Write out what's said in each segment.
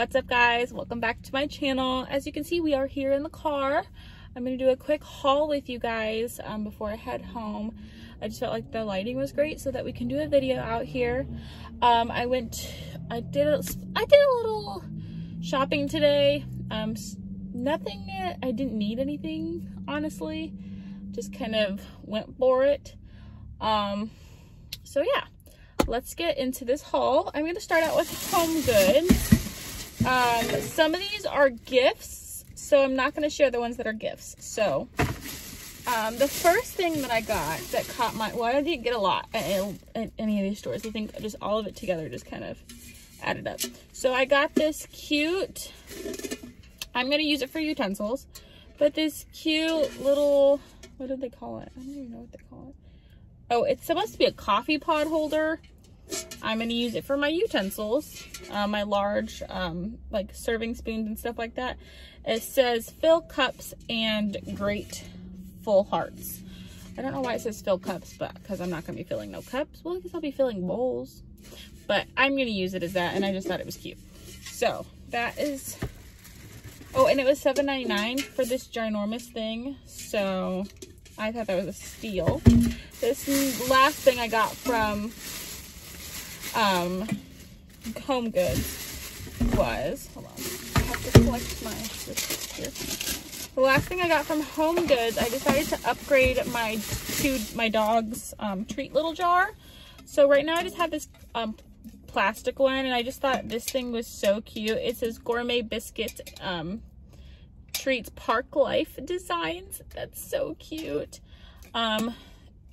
What's up guys? Welcome back to my channel. As you can see, we are here in the car. I'm to do a quick haul with you guys um, before I head home. I just felt like the lighting was great so that we can do a video out here. Um, I went, I did, a, I did a little shopping today. Um, nothing, I didn't need anything, honestly. Just kind of went for it. Um, so yeah, let's get into this haul. I'm going to start out with Home Goods. Um, some of these are gifts, so I'm not going to share the ones that are gifts. So, um, the first thing that I got that caught my, well, I didn't get a lot at, at any of these stores. I think just all of it together just kind of added up. So I got this cute, I'm going to use it for utensils, but this cute little, what did they call it? I don't even know what they call it. Oh, it's supposed to be a coffee pod holder. I'm going to use it for my utensils, uh, my large um, like serving spoons and stuff like that. It says fill cups and great full hearts. I don't know why it says fill cups, but because I'm not going to be filling no cups. Well, I guess I'll be filling bowls. But I'm going to use it as that, and I just thought it was cute. So, that is... Oh, and it was $7.99 for this ginormous thing. So, I thought that was a steal. This last thing I got from um, Home Goods was, hold on, I have to collect my here. The last thing I got from Home Goods, I decided to upgrade my to my dog's um, treat little jar. So right now I just have this um, plastic one and I just thought this thing was so cute. It says Gourmet Biscuit um, Treats Park Life Designs. That's so cute. Um,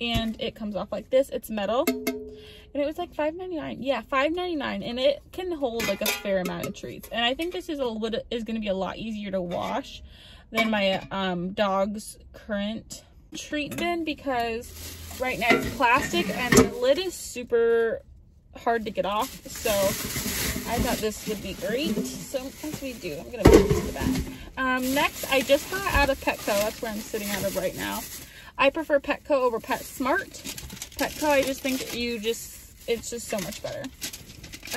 and it comes off like this. It's metal. And it was like $5.99 yeah $5.99 and it can hold like a fair amount of treats. And i think this is a little is going to be a lot easier to wash than my um dog's current treat bin because right now it's plastic and the lid is super hard to get off. So i thought this would be great. So as we do? I'm gonna put this to the back. Um next i just got out of petco. That's where i'm sitting out of right now i prefer petco over petsmart petco i just think you just it's just so much better.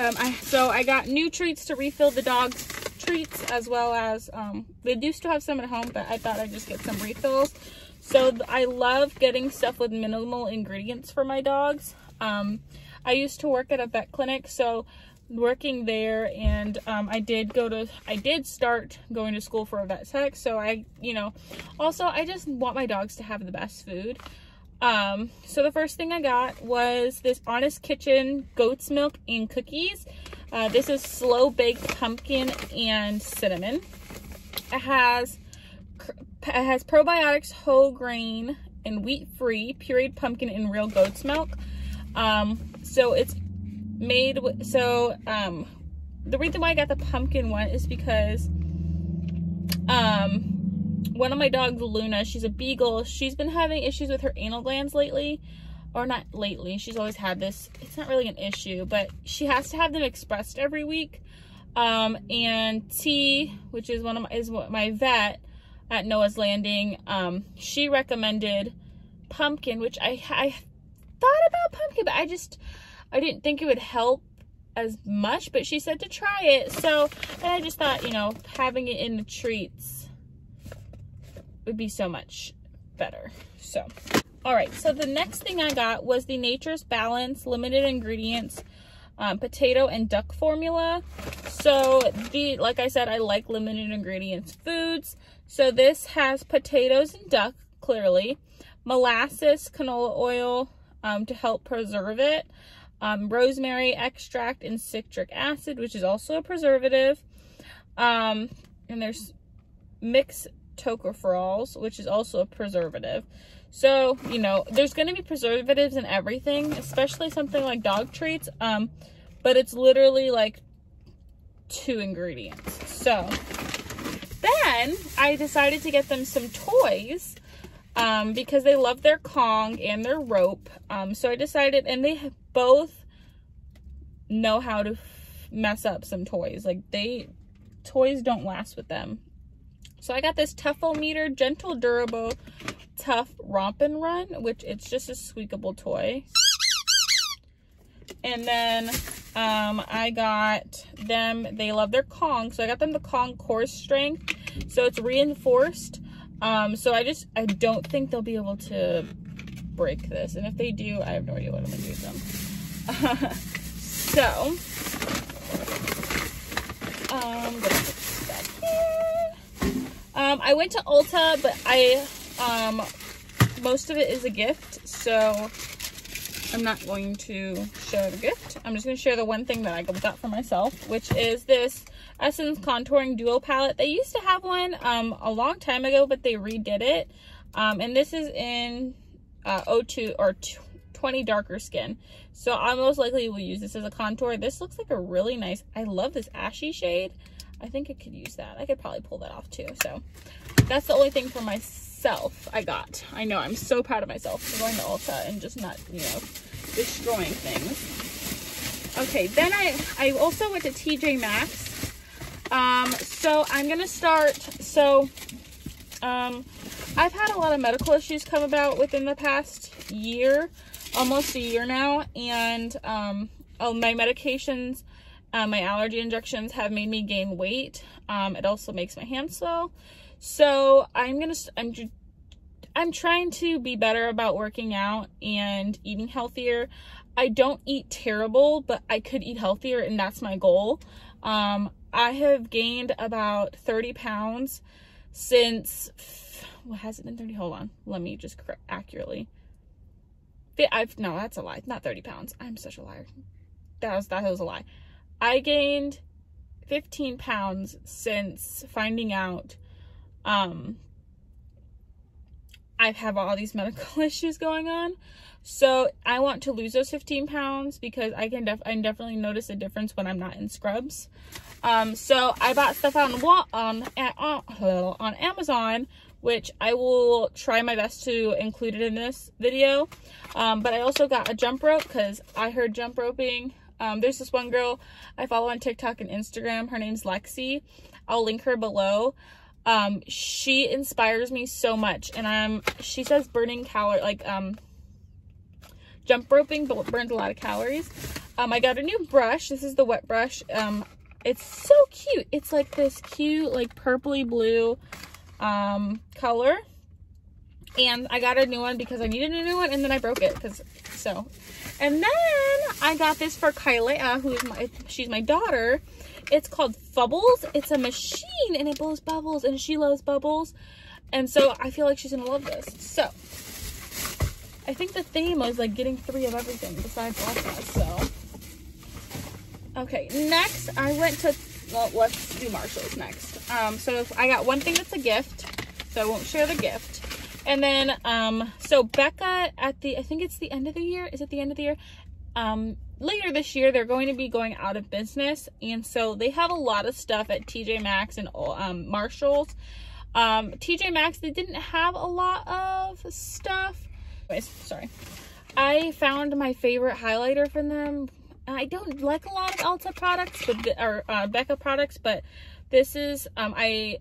Um, I So I got new treats to refill the dog's treats as well as, um, they do still have some at home, but I thought I'd just get some refills. So I love getting stuff with minimal ingredients for my dogs. Um, I used to work at a vet clinic, so working there and um, I did go to I did start going to school for a vet tech so I you know also I just want my dogs to have the best food um, so the first thing I got was this Honest Kitchen goat's milk and cookies. Uh, this is slow baked pumpkin and cinnamon. It has it has probiotics, whole grain, and wheat free pureed pumpkin and real goat's milk. Um, so it's made so um, the reason why I got the pumpkin one is because um, one of my dogs, Luna, she's a beagle. She's been having issues with her anal glands lately. Or not lately. She's always had this. It's not really an issue, but she has to have them expressed every week. Um, and T, which is one of my, is my vet at Noah's Landing, um, she recommended pumpkin, which I, I thought about pumpkin, but I just, I didn't think it would help as much, but she said to try it. So, and I just thought, you know, having it in the treats would be so much better. So, all right. So the next thing I got was the Nature's Balance limited ingredients um, potato and duck formula. So the, like I said, I like limited ingredients foods. So this has potatoes and duck, clearly, molasses, canola oil um, to help preserve it, um, rosemary extract and citric acid, which is also a preservative. Um, and there's mix tocopherols, which is also a preservative. So, you know, there's going to be preservatives in everything, especially something like dog treats. Um, but it's literally like two ingredients. So, then I decided to get them some toys um, because they love their Kong and their rope. Um, so I decided, and they both know how to mess up some toys. Like they, toys don't last with them. So I got this Tuff-O-Meter Gentle Durable Tough Romp and Run, which it's just a squeakable toy. And then um, I got them, they love their Kong. So I got them the Kong Core Strength. So it's reinforced. Um, so I just, I don't think they'll be able to break this. And if they do, I have no idea what I'm gonna do with them. so, um, um, I went to Ulta, but I, um, most of it is a gift. So I'm not going to show the gift. I'm just going to share the one thing that I got for myself, which is this Essence Contouring Duo Palette. They used to have one um, a long time ago, but they redid it. Um, and this is in uh, 02 or 20 darker skin. So I most likely will use this as a contour. This looks like a really nice, I love this ashy shade. I think I could use that. I could probably pull that off too. So that's the only thing for myself I got. I know, I'm so proud of myself for going to Ulta and just not, you know, destroying things. Okay, then I, I also went to TJ Maxx. Um, so I'm going to start, so, um, I've had a lot of medical issues come about within the past year, almost a year now, and, um, oh, my medications uh, my allergy injections have made me gain weight. Um, it also makes my hands swell. So I'm gonna, I'm, I'm trying to be better about working out and eating healthier. I don't eat terrible, but I could eat healthier and that's my goal. Um, I have gained about 30 pounds since, what has it been 30? Hold on. Let me just accurately. I've, no, that's a lie. Not 30 pounds. I'm such a liar. That was, that was a lie. I gained 15 pounds since finding out um, I have all these medical issues going on. So I want to lose those 15 pounds because I can def I definitely notice a difference when I'm not in scrubs. Um, so I bought stuff on on on, on Amazon, which I will try my best to include it in this video. Um, but I also got a jump rope because I heard jump roping um, there's this one girl I follow on TikTok and Instagram. Her name's Lexi. I'll link her below. Um, she inspires me so much. And um, she says burning calorie, like um, jump roping burns a lot of calories. Um, I got a new brush. This is the wet brush. Um, it's so cute. It's like this cute, like purpley blue um, color. And I got a new one because I needed a new one and then I broke it because so and then I got this for Kylea, who is my, she's my daughter. It's called Fubbles. It's a machine and it blows bubbles and she loves bubbles. And so I feel like she's gonna love this. So I think the theme was like getting three of everything besides Elsa, so. Okay, next I went to, well, let's do Marshalls next. Um, so I got one thing that's a gift, so I won't share the gift. And then, um, so Becca at the, I think it's the end of the year. Is it the end of the year? Um, later this year, they're going to be going out of business. And so they have a lot of stuff at TJ Maxx and um, Marshall's. Um, TJ Maxx, they didn't have a lot of stuff. Anyways, sorry. I found my favorite highlighter from them. I don't like a lot of Ulta products, but or uh, Becca products, but this is um I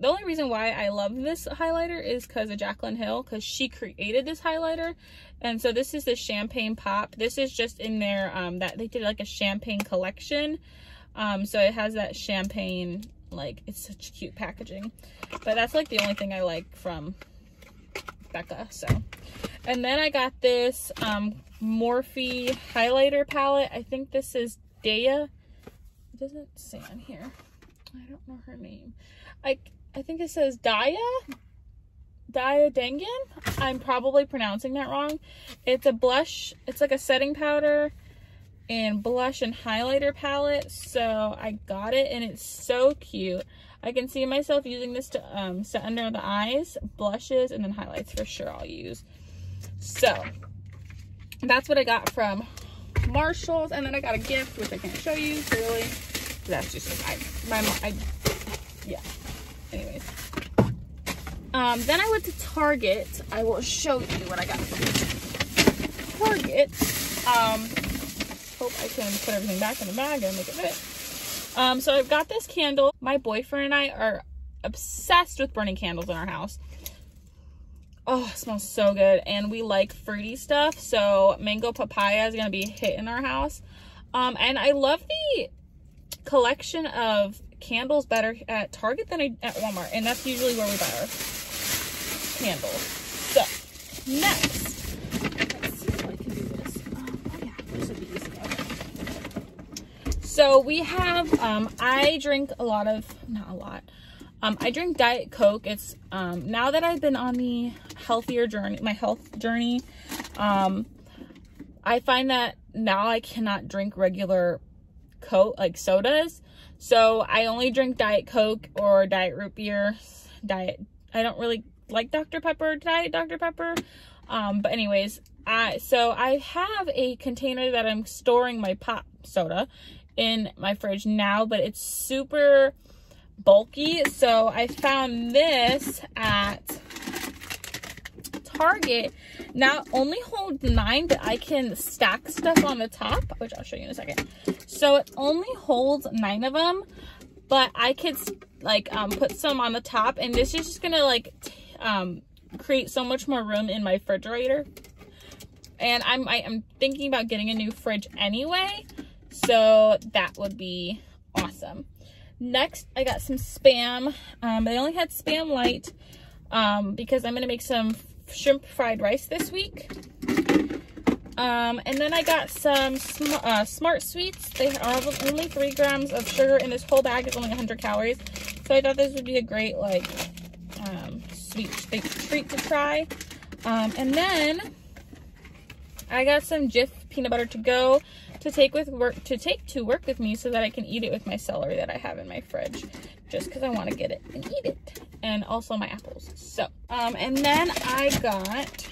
the only reason why I love this highlighter is because of Jaclyn Hill, because she created this highlighter. And so this is the Champagne Pop. This is just in there, um, that they did like a champagne collection. Um, so it has that champagne, like, it's such cute packaging. But that's like the only thing I like from Becca, so. And then I got this, um, Morphe highlighter palette. I think this is Daya. It doesn't say on here. I don't know her name. I I think it says Daya. Daya Dengen. I'm probably pronouncing that wrong. It's a blush. It's like a setting powder and blush and highlighter palette. So I got it and it's so cute. I can see myself using this to um, set under the eyes, blushes, and then highlights for sure I'll use. So that's what I got from Marshalls. And then I got a gift, which I can't show you clearly. That's just, I, my, I, yeah anyways. Um, then I went to Target. I will show you what I got from Target. Um, hope I can put everything back in the bag and make it fit. Um, so I've got this candle. My boyfriend and I are obsessed with burning candles in our house. Oh, smells so good. And we like fruity stuff. So mango papaya is going to be hit in our house. Um, and I love the collection of candles better at Target than I, at Walmart. And that's usually where we buy our candles. So, next. So we have, um, I drink a lot of, not a lot, um, I drink Diet Coke. It's, um, now that I've been on the healthier journey, my health journey, um, I find that now I cannot drink regular Coke, like sodas. So I only drink Diet Coke or Diet Root Beer. Diet, I don't really like Dr. Pepper, Diet Dr. Pepper. Um, but anyways, I, so I have a container that I'm storing my pop soda in my fridge now, but it's super bulky. So I found this at Target. Now only holds nine, but I can stack stuff on the top, which I'll show you in a second. So it only holds nine of them, but I could like um, put some on the top and this is just gonna like um, create so much more room in my refrigerator. And I'm, I, am thinking about getting a new fridge anyway. So that would be awesome. Next, I got some Spam. Um, they only had Spam Light um, because I'm going to make some shrimp fried rice this week. Um, and then I got some sm uh, Smart Sweets. They are only 3 grams of sugar, and this whole bag is only 100 calories. So I thought this would be a great, like, um, sweet treat to try. Um, and then I got some Jif peanut butter to go to take with work to take to work with me so that I can eat it with my celery that I have in my fridge just because I want to get it and eat it and also my apples so um and then I got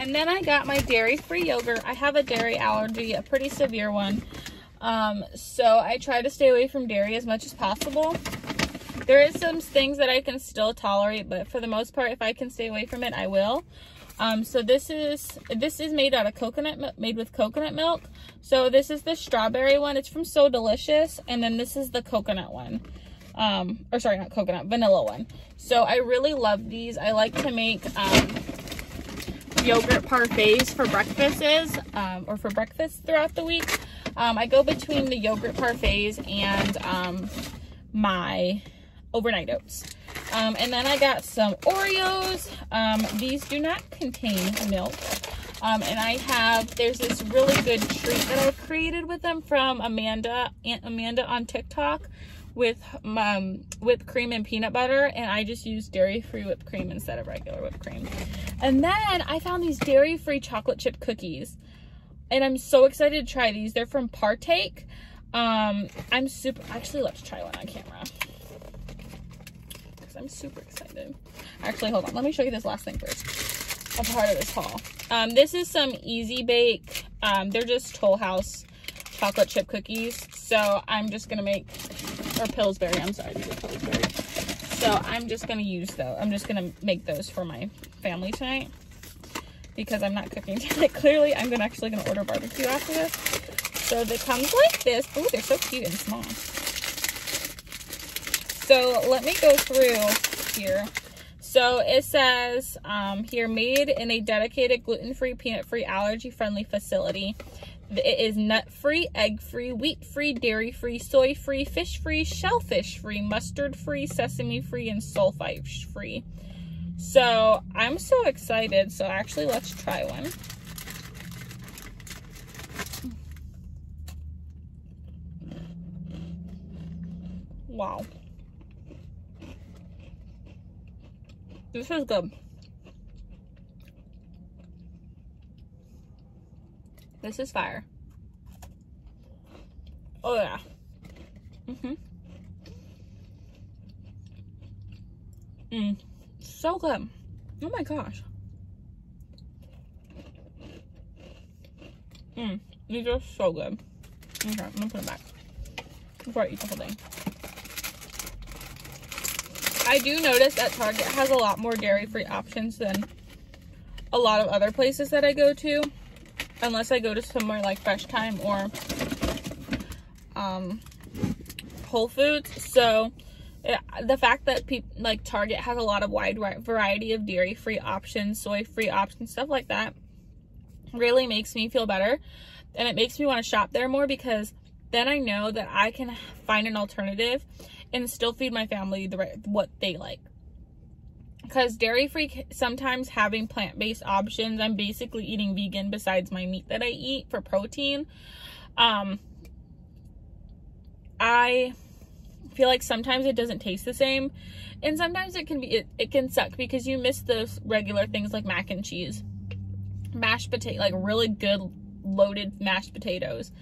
And then I got my dairy-free yogurt. I have a dairy allergy, a pretty severe one. Um, so I try to stay away from dairy as much as possible. There is some things that I can still tolerate, but for the most part, if I can stay away from it, I will. Um, so this is this is made out of coconut made with coconut milk. So this is the strawberry one. It's from So Delicious, and then this is the coconut one. Um, or sorry, not coconut, vanilla one. So I really love these. I like to make um, yogurt parfaits for breakfasts um, or for breakfast throughout the week. Um, I go between the yogurt parfaits and um, my overnight oats. Um, and then I got some Oreos. Um, these do not contain milk. Um, and I have, there's this really good treat that I've created with them from Amanda, Aunt Amanda on TikTok with um, whipped cream and peanut butter. And I just use dairy-free whipped cream instead of regular whipped cream. And then I found these dairy-free chocolate chip cookies. And I'm so excited to try these. They're from Partake. Um, I'm super, actually let's try one on camera. I'm super excited. Actually, hold on. Let me show you this last thing first. A part of this haul. Um, this is some Easy Bake. Um, they're just Toll House chocolate chip cookies. So I'm just going to make, or Pillsbury, I'm sorry. Pillsbury. So I'm just going to use those. I'm just going to make those for my family tonight. Because I'm not cooking tonight, clearly. I'm gonna, actually going to order barbecue after this. So it comes like this. Oh, they're so cute and small. So let me go through here. So it says um, here, made in a dedicated gluten-free, peanut-free, allergy-friendly facility. It is nut-free, egg-free, wheat-free, dairy-free, soy-free, fish-free, shellfish-free, mustard-free, sesame-free, and sulfite-free. So I'm so excited. So actually, let's try one. Wow. This is good. This is fire. Oh yeah. Mm-hmm. Mmm. So good. Oh my gosh. Mmm. These are so good. Okay, I'm gonna put them back before I eat the whole thing. I do notice that Target has a lot more dairy-free options than a lot of other places that I go to. Unless I go to somewhere like Fresh Thyme or um, Whole Foods. So it, the fact that like Target has a lot of wide variety of dairy free options, soy free options, stuff like that really makes me feel better and it makes me want to shop there more because then I know that I can find an alternative and still feed my family the right, what they like. Because dairy free, sometimes having plant based options, I'm basically eating vegan besides my meat that I eat for protein. Um, I feel like sometimes it doesn't taste the same and sometimes it can be it, it can suck because you miss those regular things like mac and cheese mashed potato like really good loaded mashed potatoes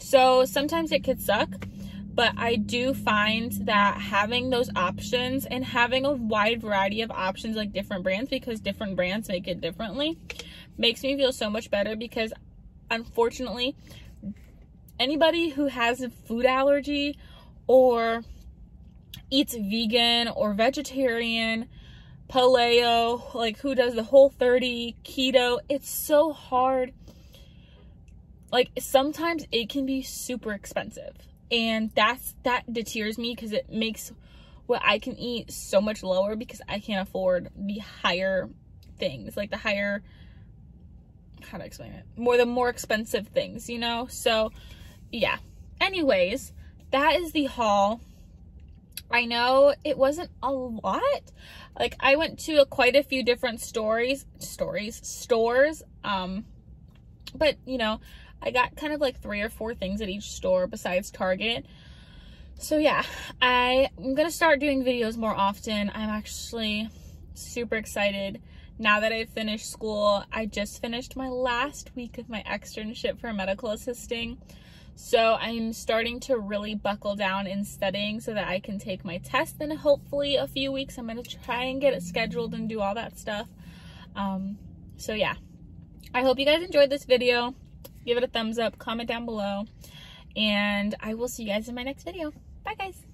so sometimes it could suck but I do find that having those options and having a wide variety of options like different brands because different brands make it differently makes me feel so much better because unfortunately anybody who has a food allergy or eats vegan or vegetarian paleo like who does the whole 30 keto it's so hard. Like sometimes it can be super expensive and that's that deters me because it makes what I can eat so much lower because I can't afford the higher things like the higher how to explain it more the more expensive things you know? So yeah. Anyways that is the haul. I know it wasn't a lot. Like I went to a, quite a few different stories stories stores um but you know I got kind of like three or four things at each store besides Target. So yeah, I, I'm going to start doing videos more often. I'm actually super excited now that I've finished school. I just finished my last week of my externship for medical assisting. So I'm starting to really buckle down in studying so that I can take my test in hopefully a few weeks. I'm going to try and get it scheduled and do all that stuff. Um, so yeah, I hope you guys enjoyed this video give it a thumbs up, comment down below, and I will see you guys in my next video. Bye, guys.